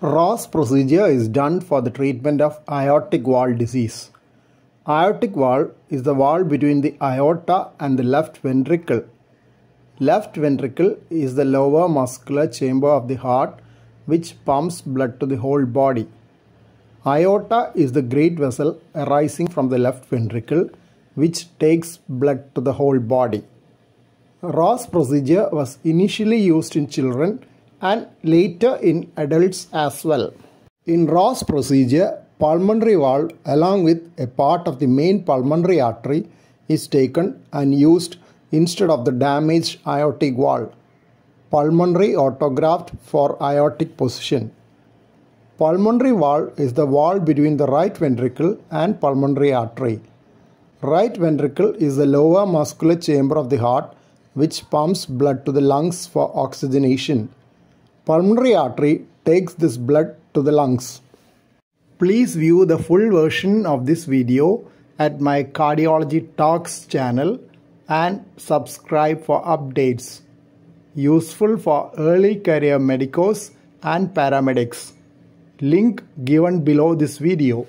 Ross procedure is done for the treatment of aortic valve disease. Aortic valve is the valve between the aorta and the left ventricle. Left ventricle is the lower muscular chamber of the heart which pumps blood to the whole body. Aorta is the great vessel arising from the left ventricle which takes blood to the whole body. Ross procedure was initially used in children and later in adults as well. In Ross procedure, pulmonary valve along with a part of the main pulmonary artery is taken and used instead of the damaged aortic valve. Pulmonary autograft for aortic position. Pulmonary valve is the valve between the right ventricle and pulmonary artery. Right ventricle is the lower muscular chamber of the heart which pumps blood to the lungs for oxygenation. Pulmonary artery takes this blood to the lungs. Please view the full version of this video at my Cardiology Talks channel and subscribe for updates. Useful for early career medicos and paramedics. Link given below this video.